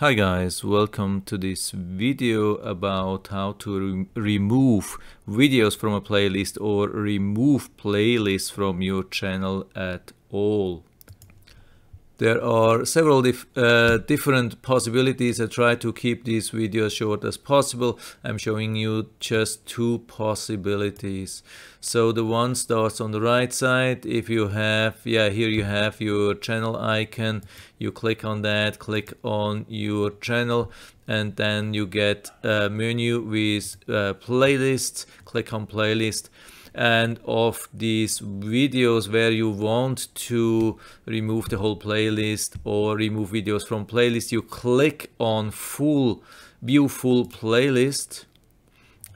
Hi guys, welcome to this video about how to re remove videos from a playlist or remove playlists from your channel at all. There are several dif uh, different possibilities. I try to keep this video short as possible. I'm showing you just two possibilities. So the one starts on the right side. If you have, yeah, here you have your channel icon. You click on that, click on your channel, and then you get a menu with uh, playlists. Click on playlist and of these videos where you want to remove the whole playlist or remove videos from playlist you click on full view full playlist.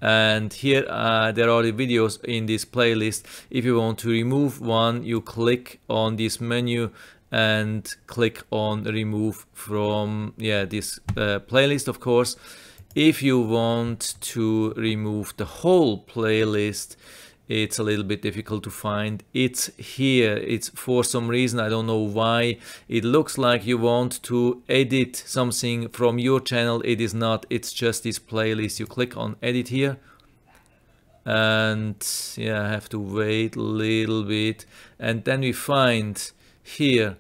And here uh, there are the videos in this playlist. If you want to remove one you click on this menu and click on remove from yeah this uh, playlist of course. If you want to remove the whole playlist it's a little bit difficult to find. It's here. It's for some reason, I don't know why. It looks like you want to edit something from your channel. It is not. It's just this playlist. You click on edit here. And yeah, I have to wait a little bit. And then we find here,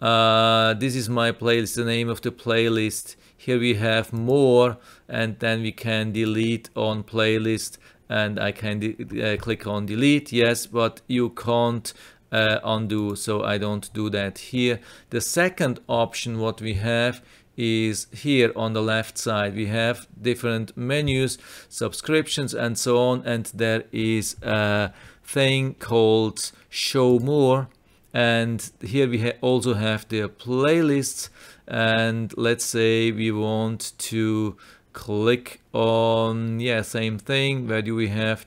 uh, this is my playlist, the name of the playlist. Here we have more and then we can delete on playlist and I can uh, click on delete. Yes but you can't uh, undo so I don't do that here. The second option what we have is here on the left side. We have different menus subscriptions and so on and there is a thing called show more and here we ha also have the playlists and let's say we want to click on yeah same thing. Where do we have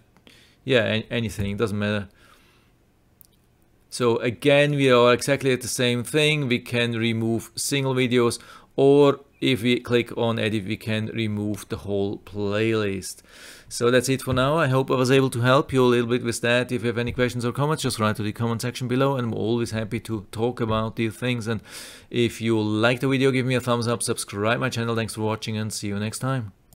yeah anything. Doesn't matter so again we are exactly at the same thing. We can remove single videos or if we click on edit we can remove the whole playlist. So that's it for now. I hope i was able to help you a little bit with that. If you have any questions or comments just write to the comment section below and i'm always happy to talk about these things. And if you like the video give me a thumbs up subscribe my channel. Thanks for watching and see you next time